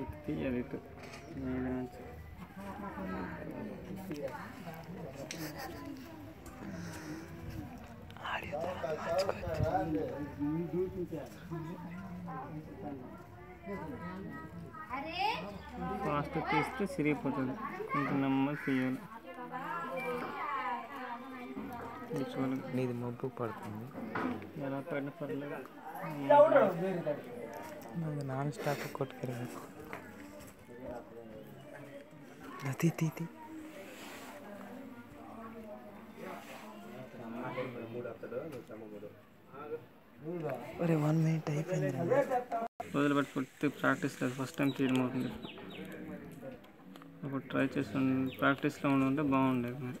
ఇటు తీయాలి ఇటు. నేను నుంచి. ఫాస్ట్ తీస్తే సిరిగిపోతుంది. కొంచెం నెమ్మది తీయాలి. నీది మబ్బు పడుతుంది. ఎలా పడిన పర్లేదు. నాన్ స్టాప్ కొట్టుకెళ్ళి తీ తీ తీ. మూడు వస్తాడు నువ్వు చమ్మగుడు ఒరే వన్ మినిట్ అయిపోయింది. వదిలిపెట్టి పూర్తి ప్రాక్టీస్ లేదు. ఫస్ట్ టైం తీయడం అవుతుంది అప్పుడు ట్రై చేసి ప్రాక్టీస్లో ఉండి బాగుండేది మరి.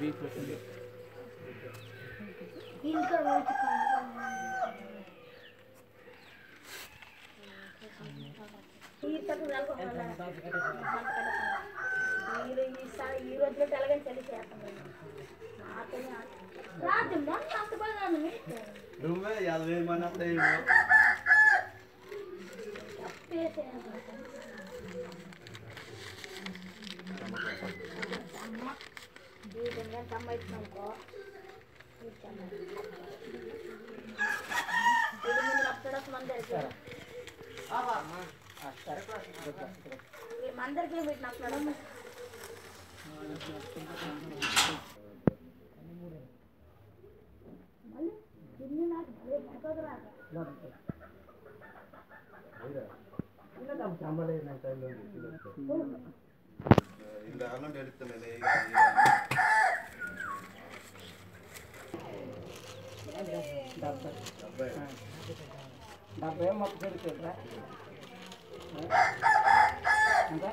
escrito aqui. Ele Terima kasih telah menonton! మొక్క దొరికిందా రెండు వందల పదలు కట్టప్పంగా లాగడానికి వాళ్ళ తీసుకుంటారు ಇದು ಡಬ್ಬೆ ಮಕ್ಕಳು ಹಿಡಿತಿದ್ರ ಇದು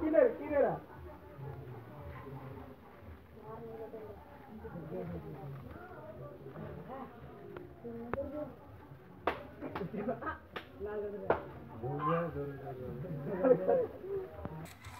किलर किलरा लाल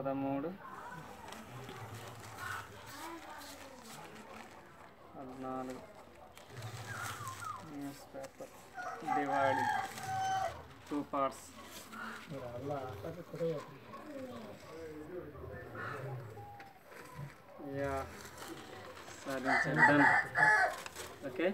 పదమూడు పద్నాలుగు newspaper divide two parts yeah సాధించాం డన్ ఓకే